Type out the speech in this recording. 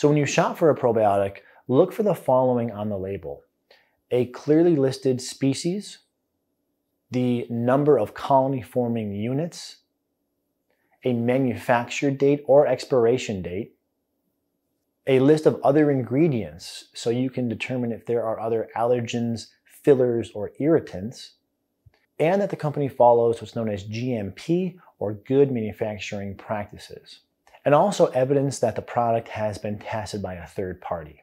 So when you shop for a probiotic, look for the following on the label. A clearly listed species, the number of colony forming units, a manufacture date or expiration date, a list of other ingredients so you can determine if there are other allergens, fillers, or irritants, and that the company follows what's known as GMP or good manufacturing practices, and also evidence that the product has been tested by a third party.